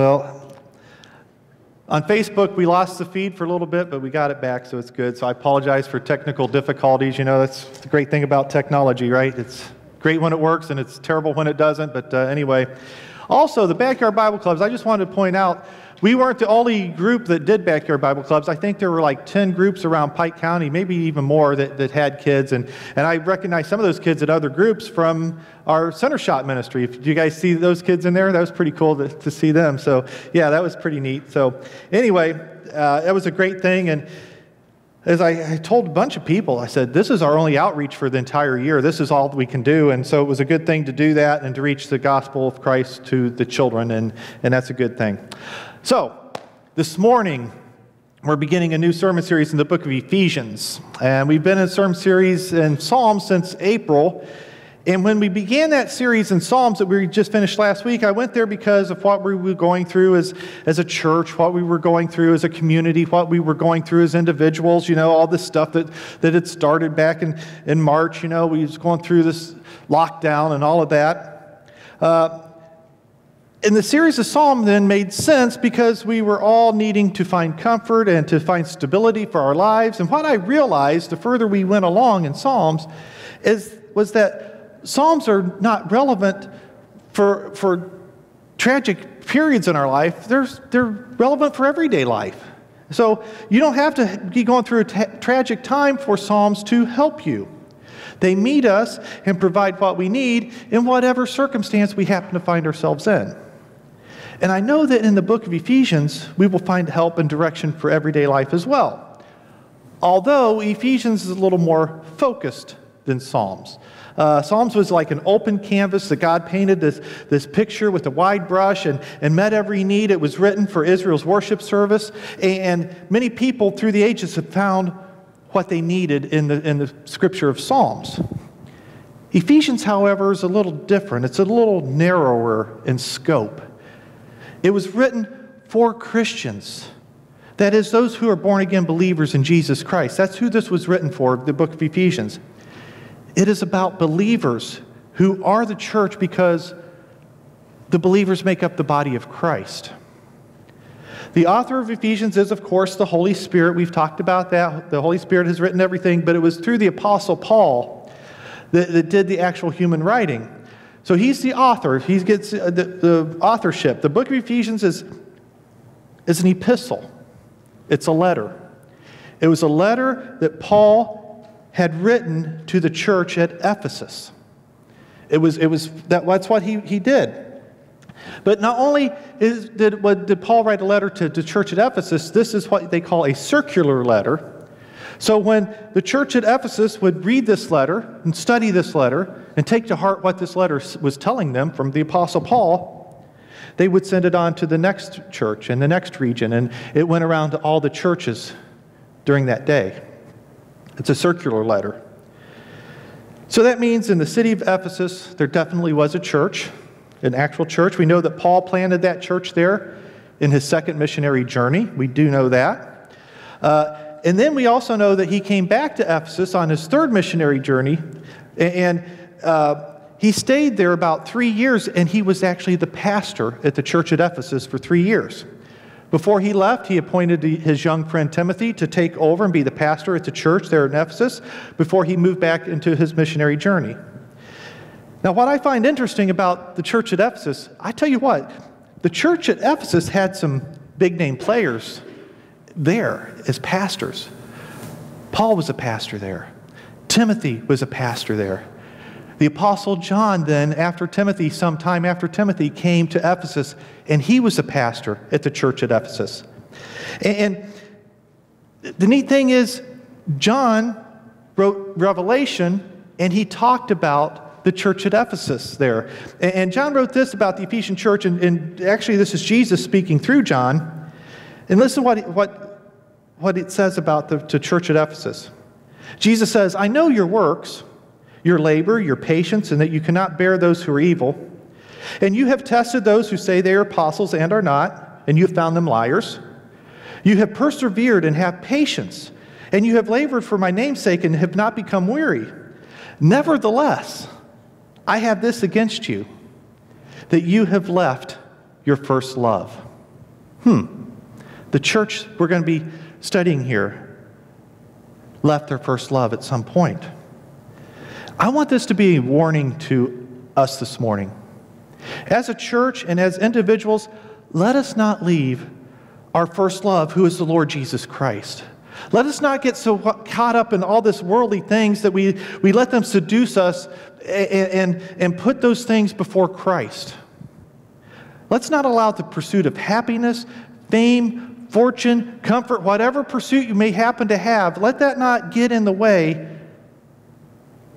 Well, on Facebook, we lost the feed for a little bit, but we got it back, so it's good. So I apologize for technical difficulties. You know, that's the great thing about technology, right? It's great when it works and it's terrible when it doesn't. But uh, anyway, also, the Backyard Bible Clubs, I just wanted to point out we weren't the only group that did backyard Bible clubs. I think there were like 10 groups around Pike County, maybe even more, that, that had kids. And, and I recognize some of those kids at other groups from our Center Shot ministry. If you guys see those kids in there, that was pretty cool to, to see them. So, yeah, that was pretty neat. So, anyway, uh, that was a great thing. And as I, I, told a bunch of people, I said, this is our only outreach for the entire year. This is all that we can do. And so it was a good thing to do that and to reach the gospel of Christ to the children. And, and that's a good thing. So, this morning, we're beginning a new sermon series in the book of Ephesians. And we've been in a sermon series in Psalms since April. And when we began that series in Psalms that we just finished last week, I went there because of what we were going through as, as a church, what we were going through as a community, what we were going through as individuals, you know, all this stuff that, that had started back in, in March. You know, we was going through this lockdown and all of that. Uh, and the series of Psalms then made sense because we were all needing to find comfort and to find stability for our lives. And what I realized the further we went along in Psalms is, was that Psalms are not relevant for, for tragic periods in our life, they're, they're relevant for everyday life. So you don't have to be going through a tragic time for Psalms to help you. They meet us and provide what we need in whatever circumstance we happen to find ourselves in. And I know that in the book of Ephesians, we will find help and direction for everyday life as well. Although Ephesians is a little more focused than Psalms. Uh, Psalms was like an open canvas that God painted this, this picture with a wide brush and, and met every need. It was written for Israel's worship service. And many people through the ages have found what they needed in the, in the scripture of Psalms. Ephesians, however, is a little different. It's a little narrower in scope. It was written for Christians. That is, those who are born again believers in Jesus Christ. That's who this was written for, the book of Ephesians. It is about believers who are the church because the believers make up the body of Christ. The author of Ephesians is, of course, the Holy Spirit. We've talked about that. The Holy Spirit has written everything, but it was through the Apostle Paul that, that did the actual human writing. So he's the author. He gets uh, the, the authorship. The book of Ephesians is, is an epistle, it's a letter. It was a letter that Paul had written to the church at Ephesus. It was, it was that, that's what he, he did. But not only is, did, did Paul write a letter to the church at Ephesus, this is what they call a circular letter. So when the church at Ephesus would read this letter and study this letter and take to heart what this letter was telling them from the Apostle Paul, they would send it on to the next church and the next region, and it went around to all the churches during that day. It's a circular letter. So that means in the city of Ephesus, there definitely was a church, an actual church. We know that Paul planted that church there in his second missionary journey. We do know that. Uh, and then we also know that he came back to Ephesus on his third missionary journey, and uh, he stayed there about three years, and he was actually the pastor at the church at Ephesus for three years. Before he left, he appointed his young friend Timothy to take over and be the pastor at the church there in Ephesus before he moved back into his missionary journey. Now, what I find interesting about the church at Ephesus, I tell you what, the church at Ephesus had some big name players there as pastors. Paul was a pastor there. Timothy was a pastor there. The Apostle John, then, after Timothy, some time after Timothy, came to Ephesus, and he was a pastor at the church at Ephesus. And the neat thing is, John wrote Revelation, and he talked about the church at Ephesus there. And John wrote this about the Ephesian church, and, actually, this is Jesus speaking through John. And listen what, what, what it says about the, the church at Ephesus. Jesus says, I know your works, your labor, your patience, and that you cannot bear those who are evil. And you have tested those who say they are apostles and are not, and you have found them liars. You have persevered and have patience, and you have labored for my name's sake and have not become weary. Nevertheless, I have this against you, that you have left your first love. Hmm, the church we're going to be studying here left their first love at some point. I want this to be a warning to us this morning. As a church and as individuals, let us not leave our first love, who is the Lord Jesus Christ. Let us not get so caught up in all this worldly things that we, we let them seduce us and, and, and put those things before Christ. Let's not allow the pursuit of happiness, fame, fortune, comfort, whatever pursuit you may happen to have, let that not get in the way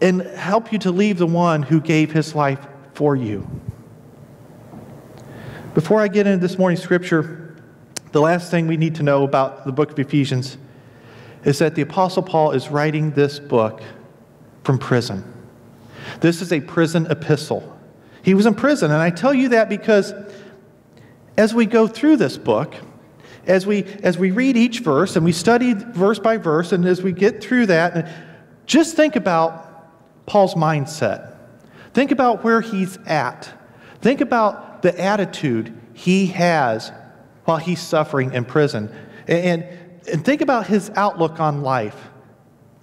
and help you to leave the one who gave his life for you. Before I get into this morning's scripture, the last thing we need to know about the book of Ephesians is that the Apostle Paul is writing this book from prison. This is a prison epistle. He was in prison, and I tell you that because as we go through this book, as we, as we read each verse and we study verse by verse, and as we get through that, just think about Paul's mindset. Think about where he's at. Think about the attitude he has while he's suffering in prison. And, and think about his outlook on life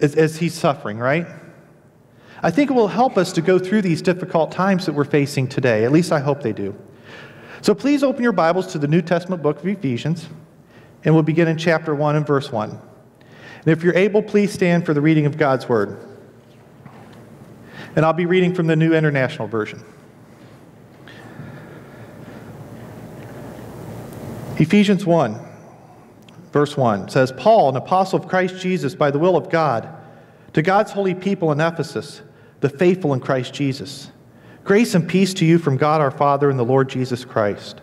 as, as he's suffering, right? I think it will help us to go through these difficult times that we're facing today. At least I hope they do. So please open your Bibles to the New Testament book of Ephesians, and we'll begin in chapter 1 and verse 1. And if you're able, please stand for the reading of God's Word. And I'll be reading from the New International Version. Ephesians 1, verse 1 says, Paul, an apostle of Christ Jesus by the will of God, to God's holy people in Ephesus, the faithful in Christ Jesus Grace and peace to you from God our Father and the Lord Jesus Christ.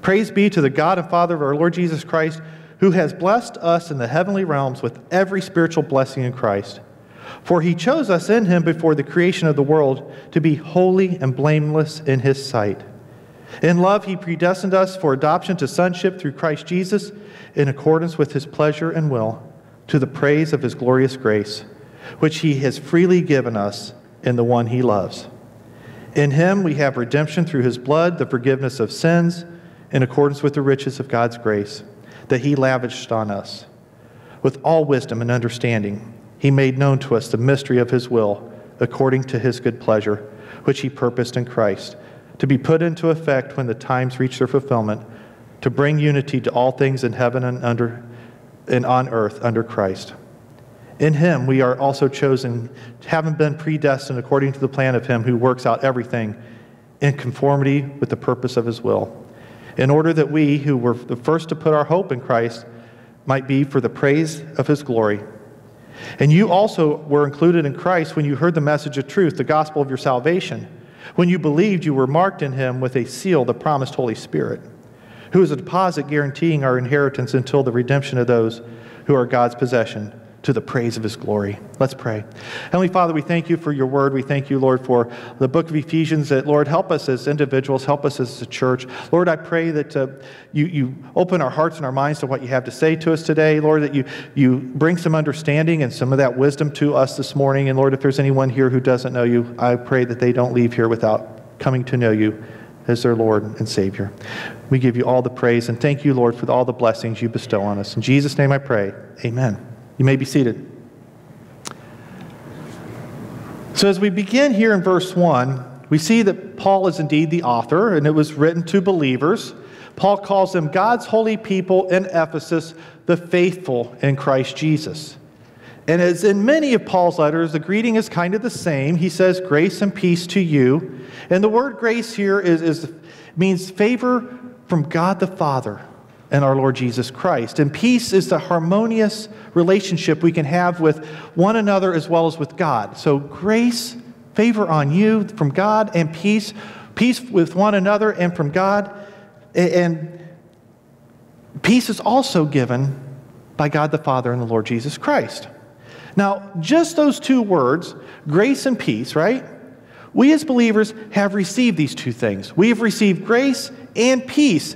Praise be to the God and Father of our Lord Jesus Christ, who has blessed us in the heavenly realms with every spiritual blessing in Christ. For he chose us in him before the creation of the world to be holy and blameless in his sight. In love, he predestined us for adoption to sonship through Christ Jesus in accordance with his pleasure and will, to the praise of his glorious grace, which he has freely given us in the one he loves. In him we have redemption through his blood, the forgiveness of sins, in accordance with the riches of God's grace that he lavished on us. With all wisdom and understanding, he made known to us the mystery of his will, according to his good pleasure, which he purposed in Christ, to be put into effect when the times reach their fulfillment, to bring unity to all things in heaven and under and on earth under Christ in him we are also chosen, having been predestined according to the plan of him who works out everything in conformity with the purpose of his will, in order that we, who were the first to put our hope in Christ, might be for the praise of his glory. And you also were included in Christ when you heard the message of truth, the gospel of your salvation. When you believed, you were marked in him with a seal, the promised Holy Spirit, who is a deposit guaranteeing our inheritance until the redemption of those who are God's possession to the praise of his glory. Let's pray. Heavenly Father, we thank you for your word. We thank you, Lord, for the book of Ephesians that, Lord, help us as individuals, help us as a church. Lord, I pray that uh, you, you open our hearts and our minds to what you have to say to us today. Lord, that you, you bring some understanding and some of that wisdom to us this morning. And Lord, if there's anyone here who doesn't know you, I pray that they don't leave here without coming to know you as their Lord and Savior. We give you all the praise and thank you, Lord, for all the blessings you bestow on us. In Jesus' name I pray. Amen. You may be seated. So, as we begin here in verse 1, we see that Paul is indeed the author, and it was written to believers. Paul calls them God's holy people in Ephesus, the faithful in Christ Jesus. And as in many of Paul's letters, the greeting is kind of the same. He says, Grace and peace to you. And the word grace here is, is means favor from God the Father and our Lord Jesus Christ. And peace is the harmonious relationship we can have with one another as well as with God. So, grace, favor on you from God, and peace, peace with one another and from God. And peace is also given by God the Father and the Lord Jesus Christ. Now, just those two words, grace and peace, right? We as believers have received these two things. We have received grace and peace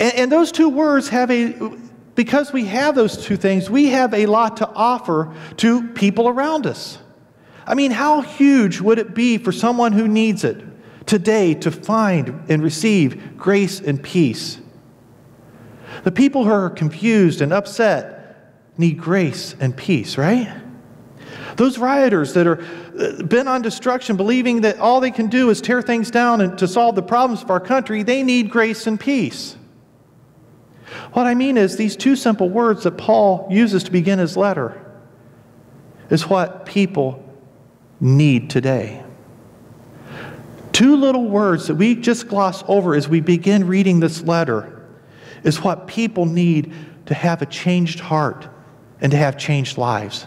and, and those two words have a, because we have those two things, we have a lot to offer to people around us. I mean, how huge would it be for someone who needs it today to find and receive grace and peace? The people who are confused and upset need grace and peace, right? Those rioters that are uh, bent on destruction, believing that all they can do is tear things down and to solve the problems of our country, they need grace and peace. What I mean is, these two simple words that Paul uses to begin his letter is what people need today. Two little words that we just gloss over as we begin reading this letter is what people need to have a changed heart and to have changed lives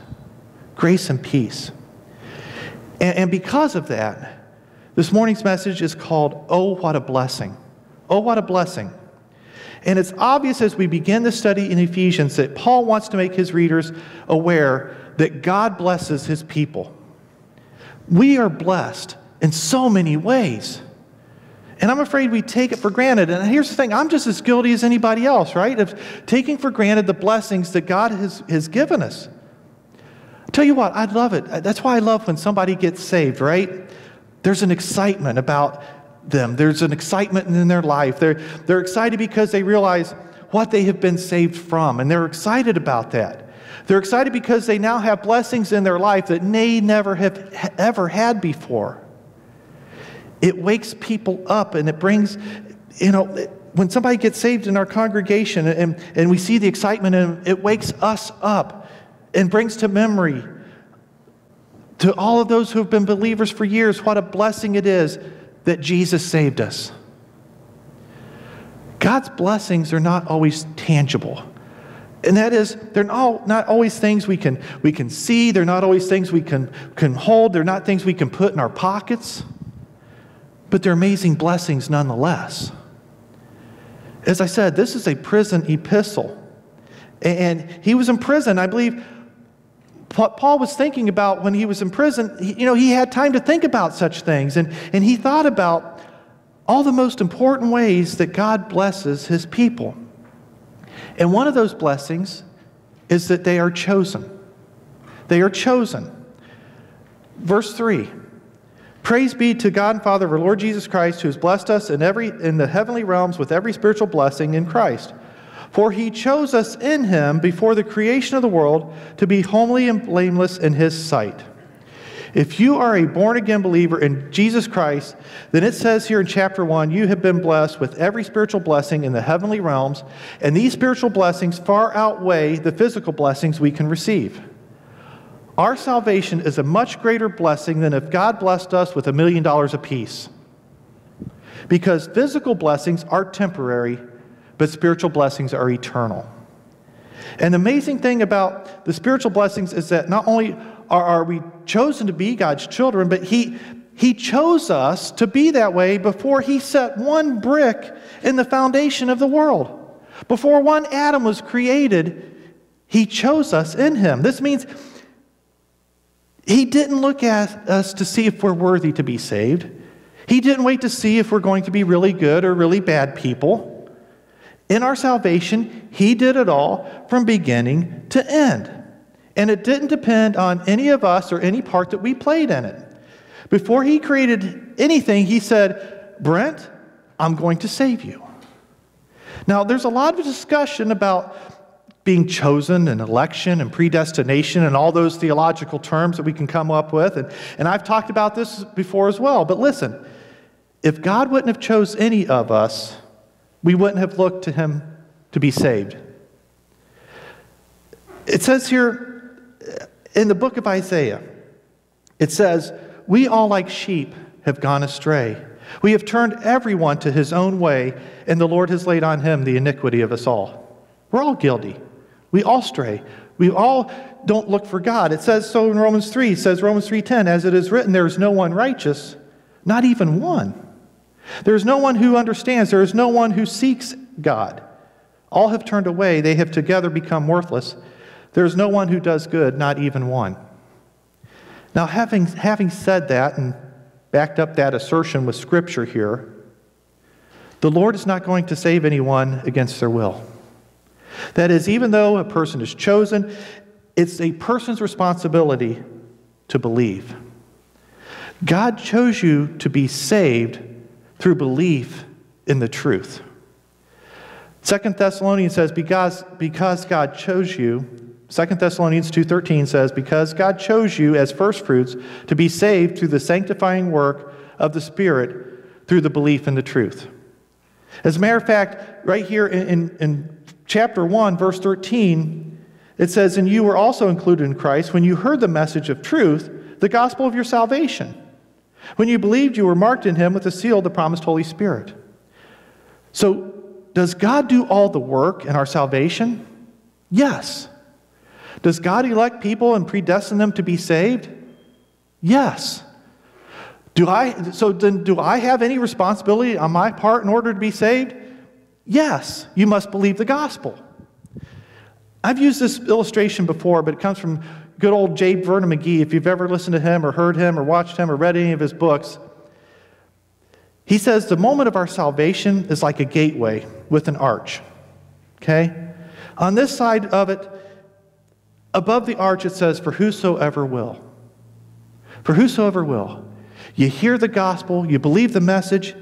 grace and peace. And, and because of that, this morning's message is called Oh, What a Blessing. Oh, what a blessing. And it's obvious as we begin the study in Ephesians that Paul wants to make his readers aware that God blesses his people. We are blessed in so many ways. And I'm afraid we take it for granted. And here's the thing I'm just as guilty as anybody else, right? Of taking for granted the blessings that God has, has given us. Tell you what, I love it. That's why I love when somebody gets saved, right? There's an excitement about them, there's an excitement in their life. They're, they're excited because they realize what they have been saved from, and they're excited about that. They're excited because they now have blessings in their life that they never have ever had before. It wakes people up and it brings, you know, when somebody gets saved in our congregation and, and we see the excitement, and it wakes us up and brings to memory to all of those who have been believers for years what a blessing it is that Jesus saved us. God's blessings are not always tangible. And that is, they're not, not always things we can, we can see. They're not always things we can, can hold. They're not things we can put in our pockets but they're amazing blessings nonetheless. As I said, this is a prison epistle. And he was in prison. I believe what Paul was thinking about when he was in prison, you know, he had time to think about such things. And, and he thought about all the most important ways that God blesses his people. And one of those blessings is that they are chosen. They are chosen. Verse 3 Praise be to God and Father of our Lord Jesus Christ, who has blessed us in, every, in the heavenly realms with every spiritual blessing in Christ. For he chose us in him before the creation of the world to be homely and blameless in his sight. If you are a born again believer in Jesus Christ, then it says here in chapter 1 you have been blessed with every spiritual blessing in the heavenly realms, and these spiritual blessings far outweigh the physical blessings we can receive. Our salvation is a much greater blessing than if God blessed us with a million dollars apiece. Because physical blessings are temporary, but spiritual blessings are eternal. And the amazing thing about the spiritual blessings is that not only are, are we chosen to be God's children, but He, he chose us to be that way before He set one brick in the foundation of the world. Before one atom was created, He chose us in Him. This means he didn't look at us to see if we're worthy to be saved. He didn't wait to see if we're going to be really good or really bad people. In our salvation, He did it all from beginning to end. And it didn't depend on any of us or any part that we played in it. Before He created anything, He said, Brent, I'm going to save you. Now, there's a lot of discussion about being chosen and election and predestination and all those theological terms that we can come up with. And, and I've talked about this before as well. But listen, if God wouldn't have chose any of us, we wouldn't have looked to him to be saved. It says here in the book of Isaiah, it says, We all like sheep have gone astray. We have turned everyone to his own way, and the Lord has laid on him the iniquity of us all. We're all guilty. We all stray. We all don't look for God. It says so in Romans 3. It says Romans 3:10, as it is written, there is no one righteous, not even one. There is no one who understands. There is no one who seeks God. All have turned away. They have together become worthless. There is no one who does good, not even one. Now, having, having said that and backed up that assertion with Scripture here, the Lord is not going to save anyone against their will. That is, even though a person is chosen, it's a person's responsibility to believe. God chose you to be saved through belief in the truth. Second Thessalonians says, because, because God chose you, Second Thessalonians 2.13 says, because God chose you as firstfruits to be saved through the sanctifying work of the Spirit through the belief in the truth. As a matter of fact, right here in, in, in chapter 1, verse 13, it says, And you were also included in Christ when you heard the message of truth, the gospel of your salvation. When you believed, you were marked in him with the seal of the promised Holy Spirit. So, does God do all the work in our salvation? Yes. Does God elect people and predestine them to be saved? Yes. Do I, so then, do I have any responsibility on my part in order to be saved? Yes. You must believe the gospel. I've used this illustration before, but it comes from good old J. Vernon McGee. If you've ever listened to him or heard him or watched him or read any of his books, he says the moment of our salvation is like a gateway with an arch. Okay? On this side of it, above the arch, it says, For whosoever will. For whosoever will. You hear the gospel, you believe the message,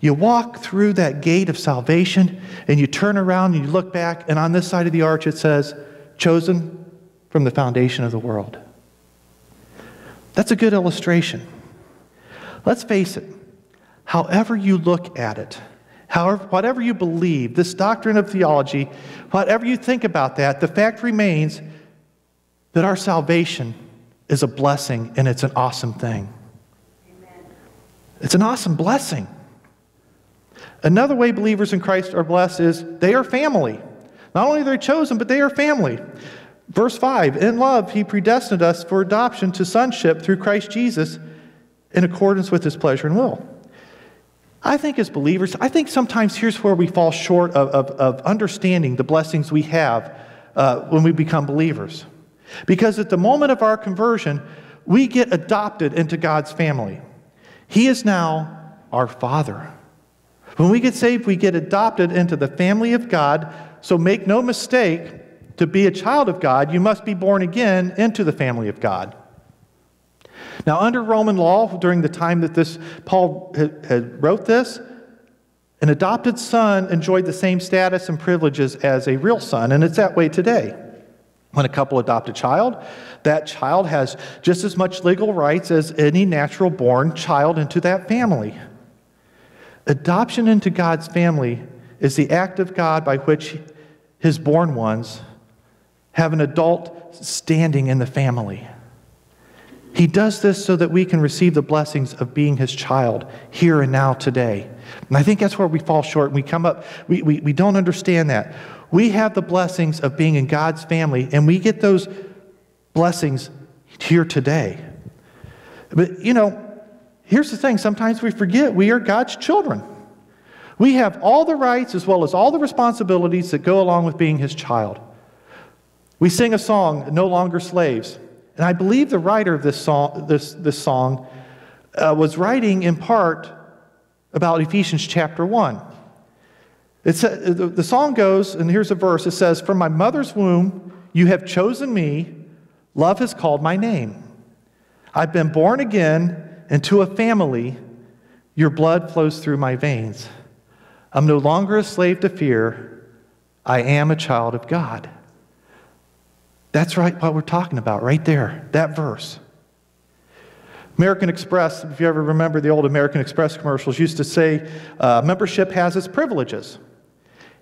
you walk through that gate of salvation, and you turn around and you look back, and on this side of the arch it says, Chosen from the foundation of the world. That's a good illustration. Let's face it, however you look at it, however, whatever you believe, this doctrine of theology, whatever you think about that, the fact remains that our salvation is a blessing and it's an awesome thing. Amen. It's an awesome blessing. Another way believers in Christ are blessed is they are family. Not only they're they chosen, but they are family. Verse 5 In love, he predestined us for adoption to sonship through Christ Jesus in accordance with his pleasure and will. I think as believers, I think sometimes here's where we fall short of, of, of understanding the blessings we have uh, when we become believers. Because at the moment of our conversion, we get adopted into God's family. He is now our Father. When we get saved, we get adopted into the family of God. So make no mistake, to be a child of God, you must be born again into the family of God. Now, under Roman law, during the time that this Paul had, had wrote this, an adopted son enjoyed the same status and privileges as a real son, and it's that way today. When a couple adopt a child, that child has just as much legal rights as any natural born child into that family. Adoption into God's family is the act of God by which his born ones have an adult standing in the family. He does this so that we can receive the blessings of being his child here and now today. And I think that's where we fall short. We come up, we, we, we don't understand that. We have the blessings of being in God's family, and we get those blessings here today. But, you know, Here's the thing sometimes we forget we are God's children. We have all the rights as well as all the responsibilities that go along with being His child. We sing a song, No Longer Slaves. And I believe the writer of this song, this, this song uh, was writing in part about Ephesians chapter 1. It's, the, the song goes, and here's a verse it says, From my mother's womb you have chosen me, love has called my name. I've been born again into a family, your blood flows through my veins. I'm no longer a slave to fear. I am a child of God. That's right, what we're talking about right there, that verse. American Express, if you ever remember the old American Express commercials, used to say uh, membership has its privileges.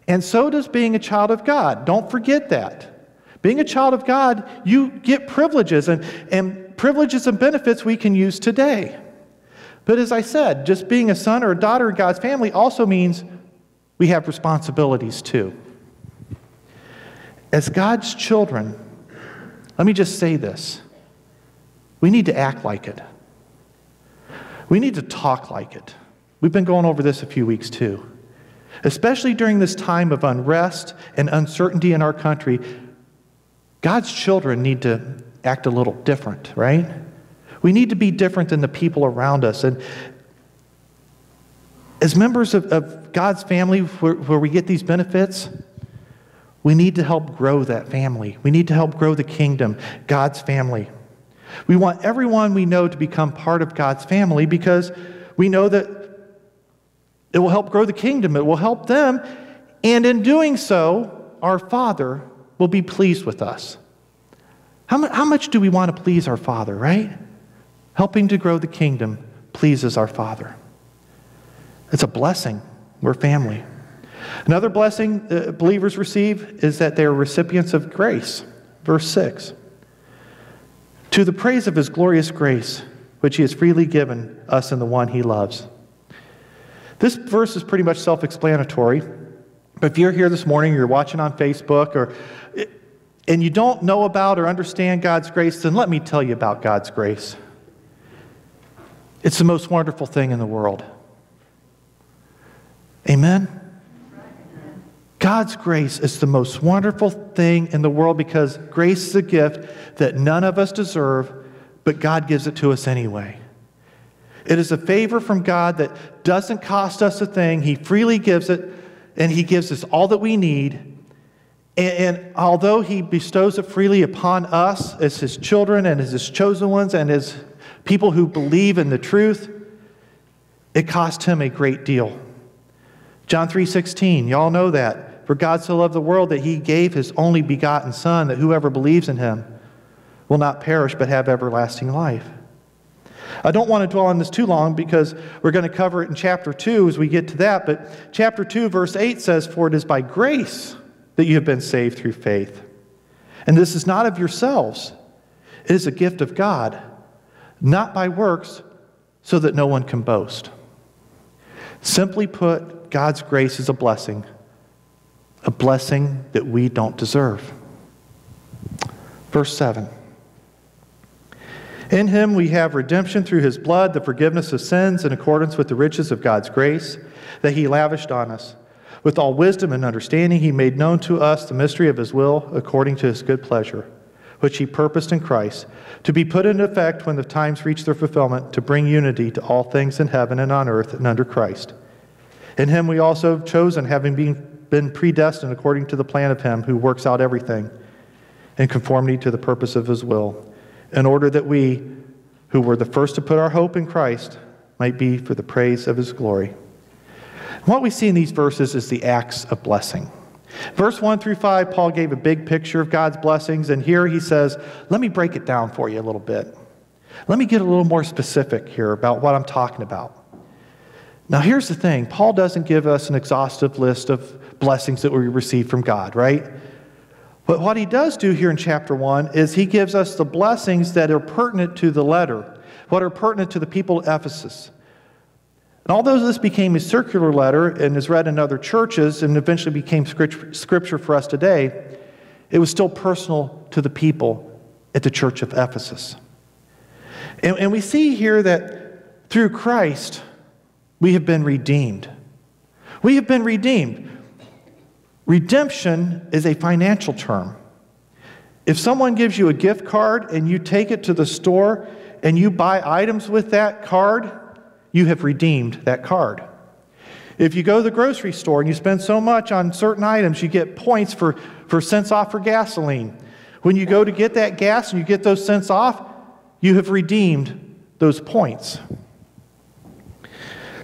And so does being a child of God. Don't forget that. Being a child of God, you get privileges, and, and privileges and benefits we can use today. But as I said, just being a son or a daughter in God's family also means we have responsibilities too. As God's children, let me just say this we need to act like it, we need to talk like it. We've been going over this a few weeks too. Especially during this time of unrest and uncertainty in our country, God's children need to act a little different, right? We need to be different than the people around us. And as members of, of God's family, where, where we get these benefits, we need to help grow that family. We need to help grow the kingdom, God's family. We want everyone we know to become part of God's family because we know that it will help grow the kingdom. It will help them and in doing so, our Father will be pleased with us. How, mu- how much do we want to please our Father, right? Helping to grow the kingdom pleases our Father. It's a blessing. We're family. Another blessing uh, believers receive is that they are recipients of grace. Verse 6 To the praise of his glorious grace, which he has freely given us in the one he loves. This verse is pretty much self explanatory, but if you're here this morning, you're watching on Facebook, or, and you don't know about or understand God's grace, then let me tell you about God's grace. It's the most wonderful thing in the world. Amen? God's grace is the most wonderful thing in the world because grace is a gift that none of us deserve, but God gives it to us anyway. It is a favor from God that doesn't cost us a thing. He freely gives it, and He gives us all that we need. And, and although He bestows it freely upon us as His children and as His chosen ones and as people who believe in the truth, it cost Him a great deal. John 3:16, y'all know that. For God so loved the world that he gave his only begotten son that whoever believes in him will not perish but have everlasting life. I don't want to dwell on this too long because we're going to cover it in chapter 2 as we get to that, but chapter 2 verse 8 says for it is by grace that you have been saved through faith. And this is not of yourselves. It is a gift of God, not by works so that no one can boast. Simply put, God's grace is a blessing, a blessing that we don't deserve. Verse 7 In him we have redemption through his blood, the forgiveness of sins in accordance with the riches of God's grace that he lavished on us. With all wisdom and understanding, he made known to us the mystery of his will according to his good pleasure, which he purposed in Christ, to be put into effect when the times reach their fulfillment, to bring unity to all things in heaven and on earth and under Christ. In him we also have chosen, having been, been predestined according to the plan of him who works out everything in conformity to the purpose of his will, in order that we, who were the first to put our hope in Christ, might be for the praise of his glory. What we see in these verses is the acts of blessing. Verse 1 through 5, Paul gave a big picture of God's blessings, and here he says, Let me break it down for you a little bit. Let me get a little more specific here about what I'm talking about. Now, here's the thing Paul doesn't give us an exhaustive list of blessings that we receive from God, right? But what he does do here in chapter 1 is he gives us the blessings that are pertinent to the letter, what are pertinent to the people of Ephesus. And although this became a circular letter and is read in other churches and eventually became scripture for us today, it was still personal to the people at the church of Ephesus. And, and we see here that through Christ, we have been redeemed. We have been redeemed. Redemption is a financial term. If someone gives you a gift card and you take it to the store and you buy items with that card, you have redeemed that card. If you go to the grocery store and you spend so much on certain items, you get points for, for cents off for gasoline. When you go to get that gas and you get those cents off, you have redeemed those points.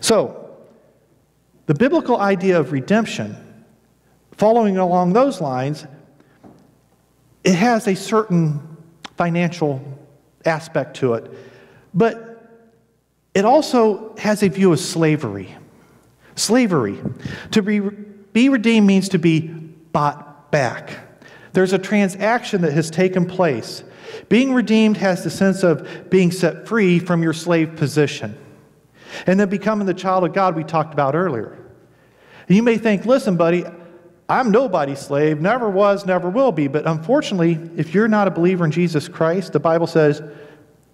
So, the biblical idea of redemption, following along those lines, it has a certain financial aspect to it, but it also has a view of slavery. Slavery. To be, be redeemed means to be bought back. There's a transaction that has taken place. Being redeemed has the sense of being set free from your slave position. And then becoming the child of God we talked about earlier. You may think, listen, buddy, I'm nobody's slave, never was, never will be. But unfortunately, if you're not a believer in Jesus Christ, the Bible says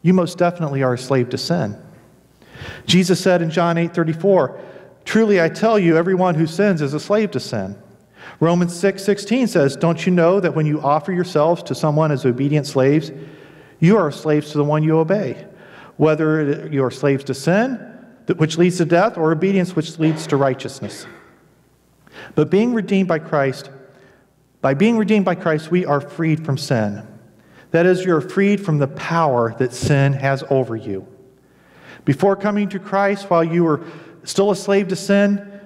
you most definitely are a slave to sin. Jesus said in John 8 34, Truly I tell you, everyone who sins is a slave to sin. Romans 6 16 says, Don't you know that when you offer yourselves to someone as obedient slaves, you are slaves to the one you obey, whether you are slaves to sin which leads to death, or obedience, which leads to righteousness. But being redeemed by Christ, by being redeemed by Christ, we are freed from sin. That is, you're freed from the power that sin has over you. Before coming to Christ, while you were still a slave to sin,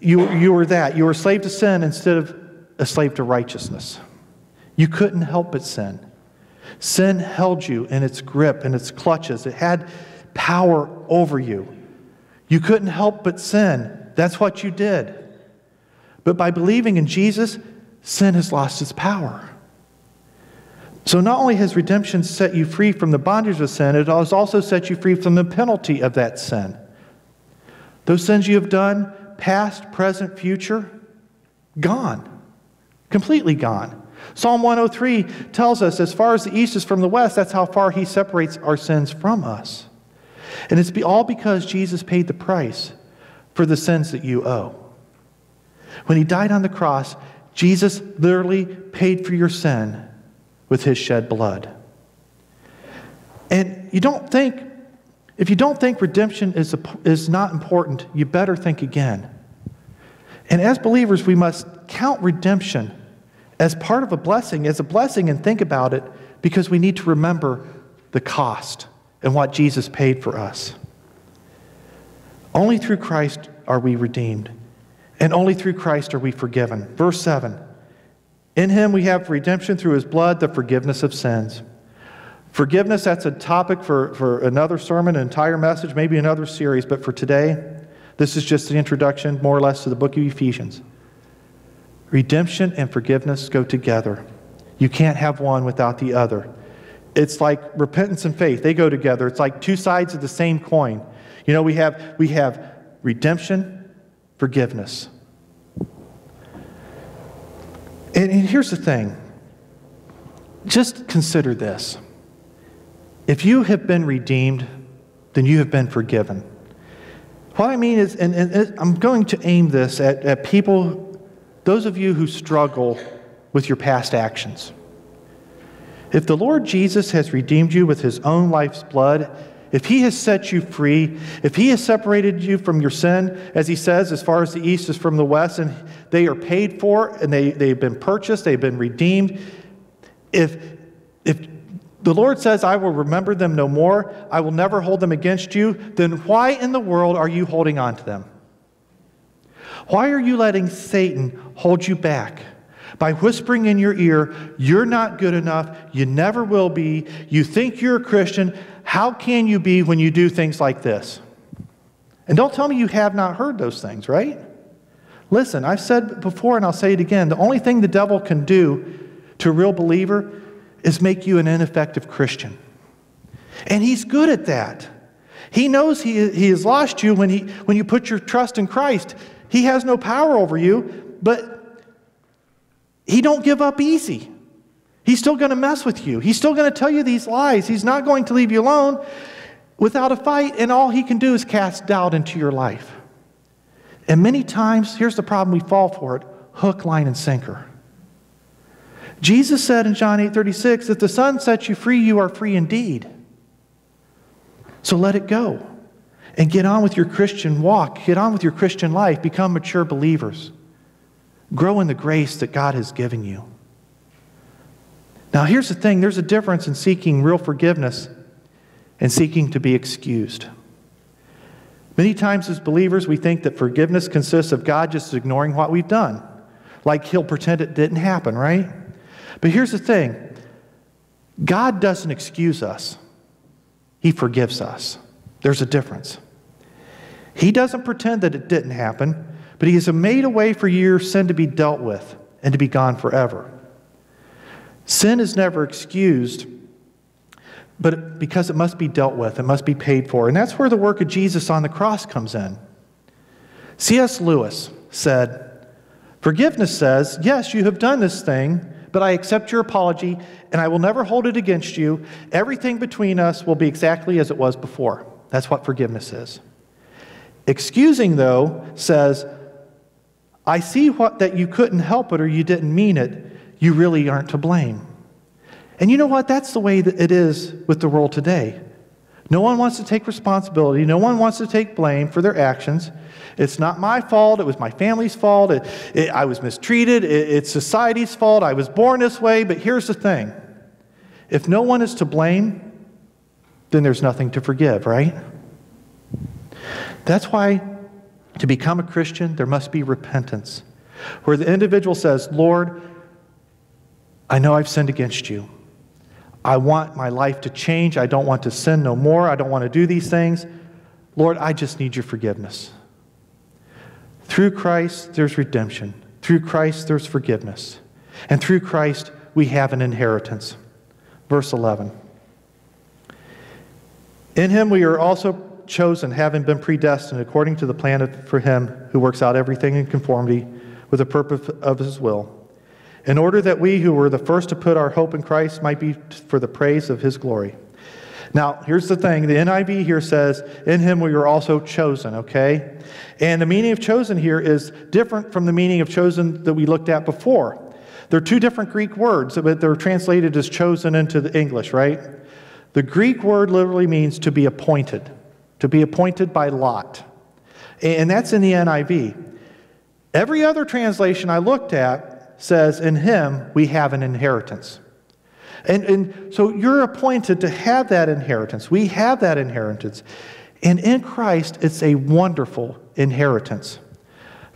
you, you were that. You were a slave to sin instead of a slave to righteousness. You couldn't help but sin. Sin held you in its grip and its clutches, it had power over you. You couldn't help but sin. That's what you did. But by believing in Jesus, sin has lost its power. So not only has redemption set you free from the bondage of sin, it has also set you free from the penalty of that sin. Those sins you have done, past, present, future, gone. Completely gone. Psalm 103 tells us as far as the east is from the west, that's how far he separates our sins from us. And it's all because Jesus paid the price for the sins that you owe. When he died on the cross, Jesus literally paid for your sin with his shed blood. And you don't think, if you don't think redemption is, a, is not important, you better think again. And as believers, we must count redemption as part of a blessing, as a blessing, and think about it because we need to remember the cost and what Jesus paid for us. Only through Christ are we redeemed, and only through Christ are we forgiven. Verse 7 in him we have redemption through his blood, the forgiveness of sins. Forgiveness, that's a topic for, for another sermon, an entire message, maybe another series, but for today, this is just an introduction, more or less, to the book of Ephesians. Redemption and forgiveness go together. You can't have one without the other. It's like repentance and faith, they go together. It's like two sides of the same coin. You know, we have, we have redemption, forgiveness. And, and here's the thing just consider this. If you have been redeemed, then you have been forgiven. What I mean is, and, and, I'm going to aim this at, at people, those of you who struggle with your past actions. If the Lord Jesus has redeemed you with his own life's blood, if he has set you free, if he has separated you from your sin, as he says, as far as the east is from the west, and they are paid for and they, they've been purchased, they've been redeemed, if, if the Lord says, I will remember them no more, I will never hold them against you, then why in the world are you holding on to them? Why are you letting Satan hold you back? by whispering in your ear, You're not good enough. You never will be. You think you're a Christian. How can you be when you do things like this? And don't tell me you have not heard those things, right? Listen, I've said before and I'll say it again the only thing the devil can do to a real believer is make you an ineffective Christian. And he's good at that. He knows he, he has lost you when, he, when you put your trust in Christ. He has no power over you, but he don't give up easy. He's still going to mess with you. He's still going to tell you these lies. He's not going to leave you alone without a fight, and all he can do is cast doubt into your life. And many times, here's the problem we fall for it hook, line, and sinker. Jesus said in John 8 36, if the Son sets you free, you are free indeed. So let it go and get on with your Christian walk, get on with your Christian life, become mature believers, grow in the grace that God has given you. Now, here's the thing there's a difference in seeking real forgiveness and seeking to be excused. Many times, as believers, we think that forgiveness consists of God just ignoring what we've done, like He'll pretend it didn't happen, right? But here's the thing God doesn't excuse us, He forgives us. There's a difference. He doesn't pretend that it didn't happen, but He has made a way for your sin to be dealt with and to be gone forever. Sin is never excused, but because it must be dealt with, it must be paid for. And that's where the work of Jesus on the cross comes in. C.S. Lewis said, Forgiveness says, Yes, you have done this thing, but I accept your apology and I will never hold it against you. Everything between us will be exactly as it was before. That's what forgiveness is. Excusing, though, says, I see what, that you couldn't help it or you didn't mean it, you really aren't to blame. And you know what? That's the way that it is with the world today. No one wants to take responsibility. No one wants to take blame for their actions. It's not my fault. It was my family's fault. It, it, I was mistreated. It, it's society's fault. I was born this way. But here's the thing if no one is to blame, then there's nothing to forgive, right? That's why To become a Christian, there must be repentance, where the individual says, Lord, I know I've sinned against you. I want my life to change. I don't want to sin no more. I don't want to do these things. Lord, I just need your forgiveness. Through Christ, there's redemption. Through Christ, there's forgiveness. And through Christ, we have an inheritance. Verse 11. In him we are also chosen, having been predestined according to the plan of, for him who works out everything in conformity with the purpose of his will, in order that we who were the first to put our hope in Christ might be for the praise of his glory. Now, here's the thing the NIV here says, In him we were also chosen, okay? And the meaning of chosen here is different from the meaning of chosen that we looked at before. They're two different Greek words, but they're translated as chosen into the English, right? The Greek word literally means to be appointed, to be appointed by lot. And that's in the NIV. Every other translation I looked at says, In him we have an inheritance. And, and so you're appointed to have that inheritance. We have that inheritance. And in Christ, it's a wonderful inheritance.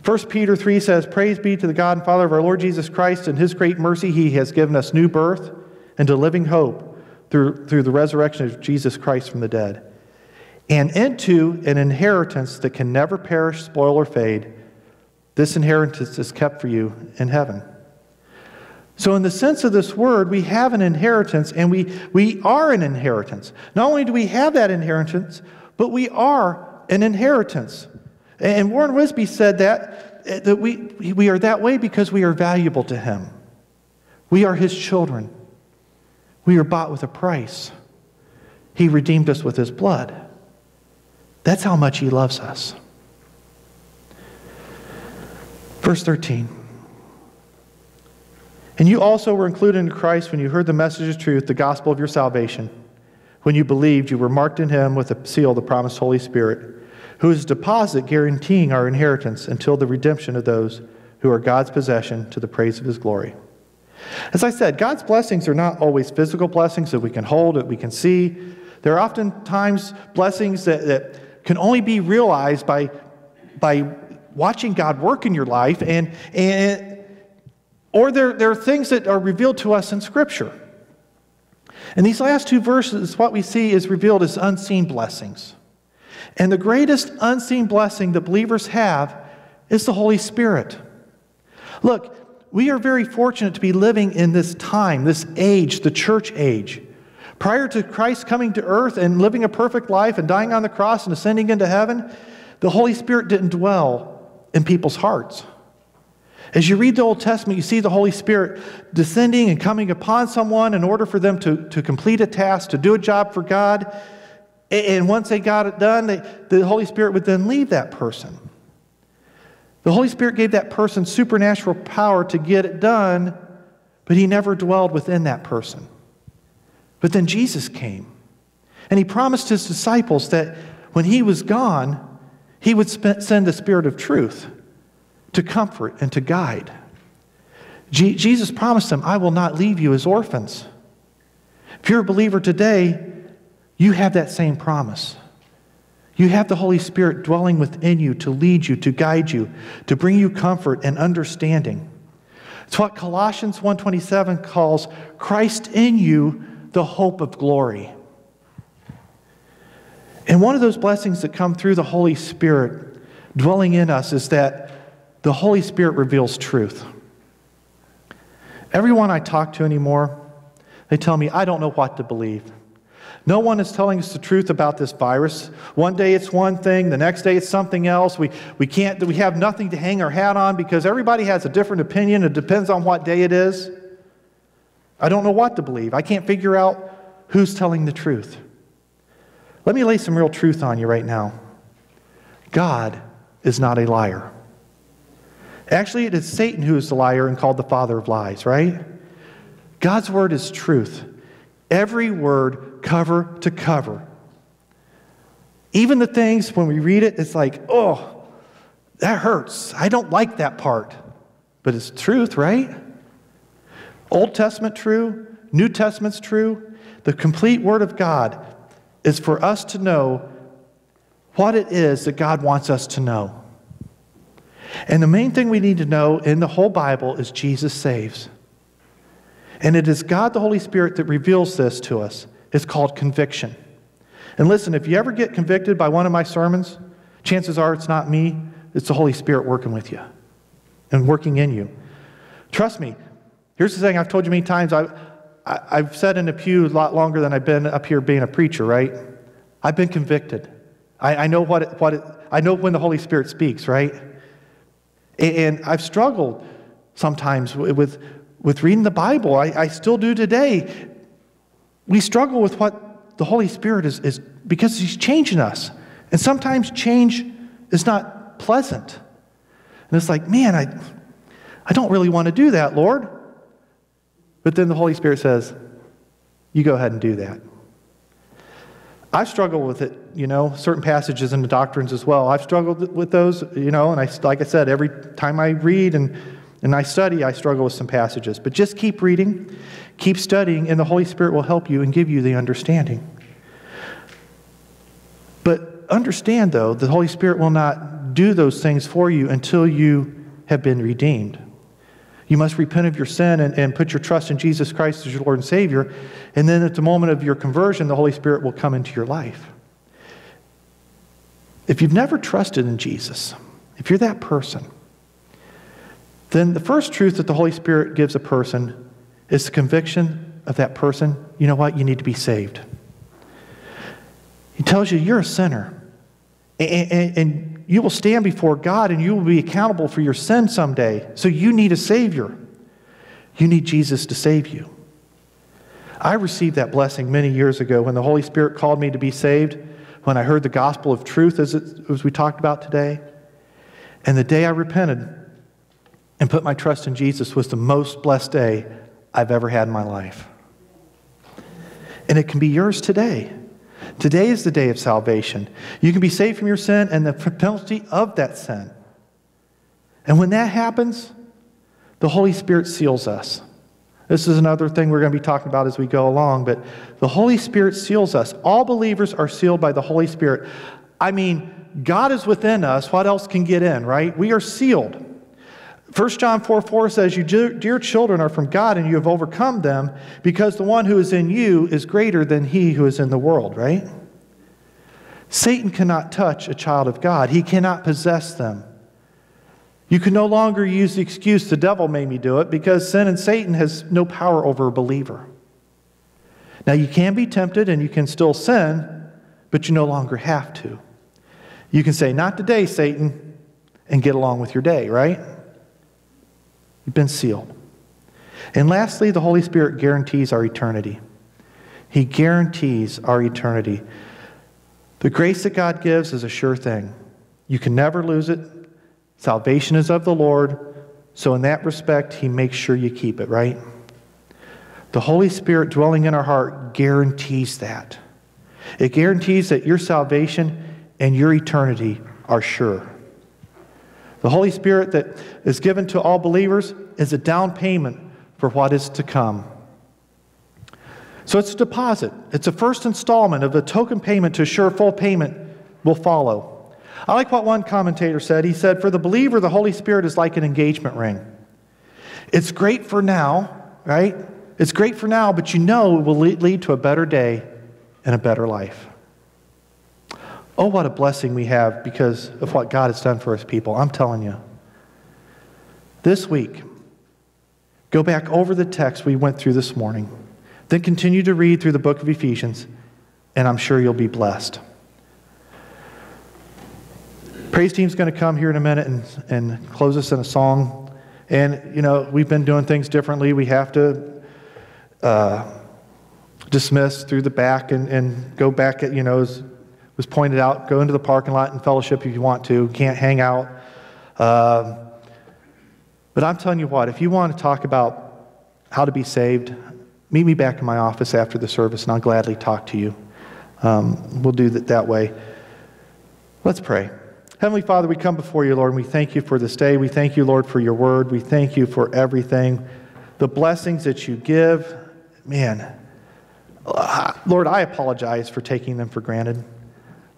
1 Peter 3 says, Praise be to the God and Father of our Lord Jesus Christ. In his great mercy, he has given us new birth into living hope through, through the resurrection of Jesus Christ from the dead, and into an inheritance that can never perish, spoil, or fade. This inheritance is kept for you in heaven. So, in the sense of this word, we have an inheritance and we, we are an inheritance. Not only do we have that inheritance, but we are an inheritance. And Warren Wiersbe said that, eh, that we, we are that way because we are valuable to him. We are his children. We are bought with a price. He redeemed us with his blood. That's how much he loves us. Verse 13. And you also were included in Christ when you heard the message of truth, the gospel of your salvation. When you believed, you were marked in him with the seal of the promised Holy Spirit who is a deposit guaranteeing our inheritance until the redemption of those who are God's possession to the praise of his glory. As I said, God's blessings are not always physical blessings that we can hold, that we can see. They're oftentimes blessings that, that can only be realized by, by watching God work in your life, and, and, or they're, they're things that are revealed to us in Scripture. In these last two verses, what we see is revealed as unseen blessings. And the greatest unseen blessing that believers have is the Holy Spirit. Look, we are very fortunate to be living in this time, this age, the church age. Prior to Christ coming to earth and living a perfect life and dying on the cross and ascending into heaven, the Holy Spirit didn't dwell in people's hearts. As you read the Old Testament, you see the Holy Spirit descending and coming upon someone in order for them to, to complete a task, to do a job for God. And once they got it done, they, the Holy Spirit would then leave that person. The Holy Spirit gave that person supernatural power to get it done, but he never dwelled within that person. But then Jesus came, and he promised his disciples that when he was gone, he would send the Spirit of truth to comfort and to guide. Jesus promised them, I will not leave you as orphans. If you're a believer today, you have that same promise. You have the Holy Spirit dwelling within you to lead you, to guide you, to bring you comfort and understanding. It's what Colossians 1:27 calls Christ in you, the hope of glory. And one of those blessings that come through the Holy Spirit dwelling in us is that the Holy Spirit reveals truth. Everyone I talk to anymore, they tell me, I don't know what to believe. No one is telling us the truth about this virus. One day it's one thing, the next day it's something else. We, we, can't, we have nothing to hang our hat on because everybody has a different opinion. It depends on what day it is. I don't know what to believe. I can't figure out who's telling the truth. Let me lay some real truth on you right now God is not a liar. Actually, it is Satan who is the liar and called the father of lies, right? God's word is truth. Every word cover to cover. Even the things when we read it, it's like, oh, that hurts. I don't like that part. But it's truth, right? Old Testament true, New Testament's true. The complete Word of God is for us to know what it is that God wants us to know. And the main thing we need to know in the whole Bible is Jesus saves. And it is God the Holy Spirit that reveals this to us. It's called conviction. And listen, if you ever get convicted by one of my sermons, chances are it's not me, it's the Holy Spirit working with you and working in you. Trust me. Here's the thing I've told you many times. I, I, have sat in a pew a lot longer than I've been up here being a preacher, right? I've been convicted. I, I know what, it, what it, I know when the Holy Spirit speaks, right? And, I've struggled sometimes with, with reading the Bible. I, I still do today. We struggle with what the Holy Spirit is, is because He's changing us. And sometimes change is not pleasant. And it's like, man, I, I don't really want to do that, Lord. But then the Holy Spirit says, you go ahead and do that. I struggle with it, you know, certain passages in the doctrines as well. I've struggled with those, you know, and I, like I said, every time I read and, and I study, I struggle with some passages. But just keep reading, keep studying, and the Holy Spirit will help you and give you the understanding. But understand, though, the Holy Spirit will not do those things for you until you have been redeemed. You must repent of your sin and, and put your trust in Jesus Christ as your Lord and Savior. And then at the moment of your conversion, the Holy Spirit will come into your life. If you've never trusted in Jesus, if you're that person, then the first truth that the Holy Spirit gives a person is the conviction of that person you know what? You need to be saved. He tells you you're a sinner. And, and, and you will stand before God and you will be accountable for your sin someday. So you need a Savior. You need Jesus to save you. I received that blessing many years ago when the Holy Spirit called me to be saved, when I heard the gospel of truth, as, it, as we talked about today. And the day I repented and put my trust in Jesus was the most blessed day I've ever had in my life. And it can be yours today. Today is the day of salvation. You can be saved from your sin and the penalty of that sin. And when that happens, the Holy Spirit seals us. This is another thing we're going to be talking about as we go along, but the Holy Spirit seals us. All believers are sealed by the Holy Spirit. I mean, God is within us. What else can get in, right? We are sealed. 1 John 4 4 says, You dear children are from God, and you have overcome them, because the one who is in you is greater than he who is in the world, right? Satan cannot touch a child of God, he cannot possess them. You can no longer use the excuse, the devil made me do it, because sin and Satan has no power over a believer. Now, you can be tempted and you can still sin, but you no longer have to. You can say, Not today, Satan, and get along with your day, right? Been sealed. And lastly, the Holy Spirit guarantees our eternity. He guarantees our eternity. The grace that God gives is a sure thing. You can never lose it. Salvation is of the Lord. So, in that respect, He makes sure you keep it, right? The Holy Spirit dwelling in our heart guarantees that. It guarantees that your salvation and your eternity are sure. The Holy Spirit that is given to all believers is a down payment for what is to come. So it's a deposit, it's a first installment of a token payment to assure full payment will follow. I like what one commentator said. He said, For the believer, the Holy Spirit is like an engagement ring. It's great for now, right? It's great for now, but you know it will lead to a better day and a better life. Oh, what a blessing we have because of what God has done for us people. I'm telling you. This week, go back over the text we went through this morning. Then continue to read through the book of Ephesians, and I'm sure you'll be blessed. Praise team's going to come here in a minute and, and close us in a song. And, you know, we've been doing things differently. We have to uh, dismiss through the back and, and go back at, you know, as was pointed out go into the parking lot and fellowship if you want to. Can't hang out. Um, but I'm telling you what, if you want to talk about how to be saved, meet me back in my office after the service and I'll gladly talk to you. Um, we'll do that that way. Let's pray. Heavenly Father, we come before you, Lord, and we thank you for this day. We thank you, Lord, for your word. We thank you for everything, the blessings that you give. Man, uh, Lord, I apologize for taking them for granted.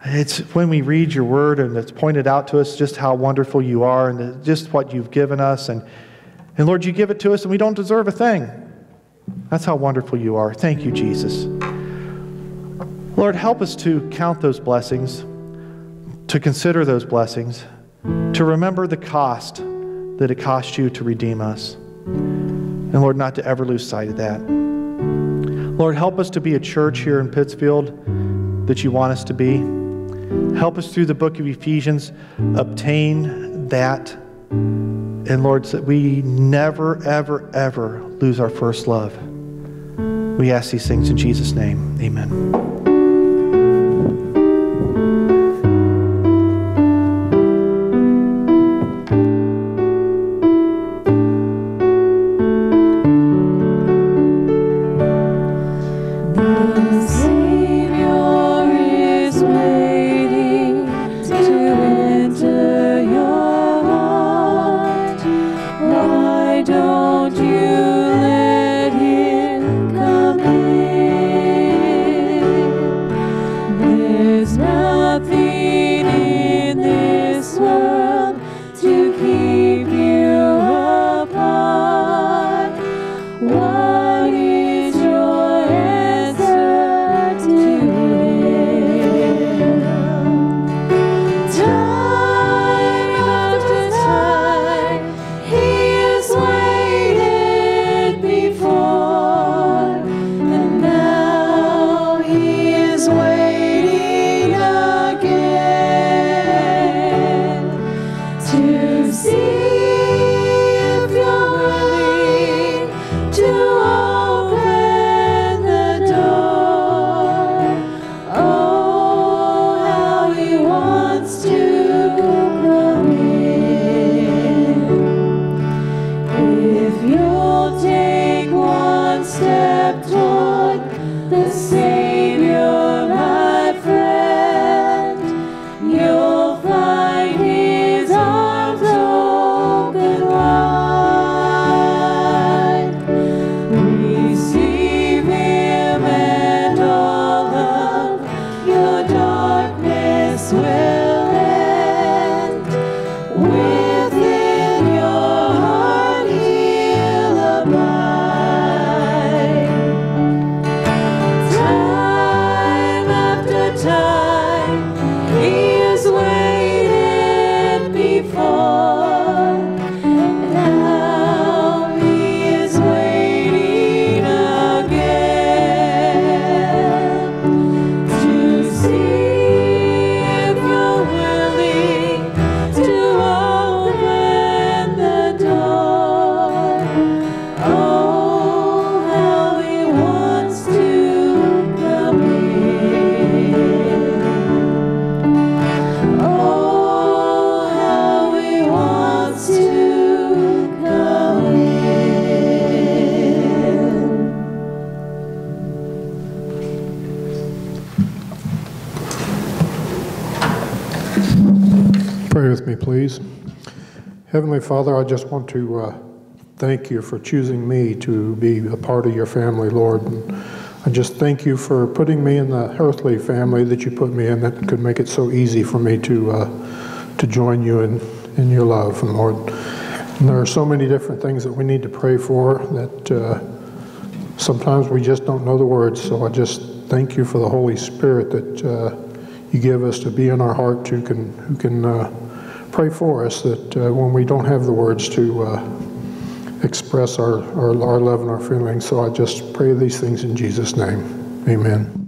It's when we read your word and it's pointed out to us just how wonderful you are and just what you've given us. And, and Lord, you give it to us and we don't deserve a thing. That's how wonderful you are. Thank you, Jesus. Lord, help us to count those blessings, to consider those blessings, to remember the cost that it cost you to redeem us. And Lord, not to ever lose sight of that. Lord, help us to be a church here in Pittsfield that you want us to be. Help us through the book of Ephesians obtain that. And Lord, that we never, ever, ever lose our first love. We ask these things in Jesus' name. Amen. Heavenly Father, I just want to uh, thank you for choosing me to be a part of your family, Lord. And I just thank you for putting me in the earthly family that you put me in that could make it so easy for me to uh, to join you in, in your love, Lord. And there are so many different things that we need to pray for that uh, sometimes we just don't know the words. So I just thank you for the Holy Spirit that uh, you give us to be in our heart who can who can uh, pray for us that uh, when we don't have the words to uh, express our, our, our love and our feelings. So I just pray these things in Jesus' name. Amen.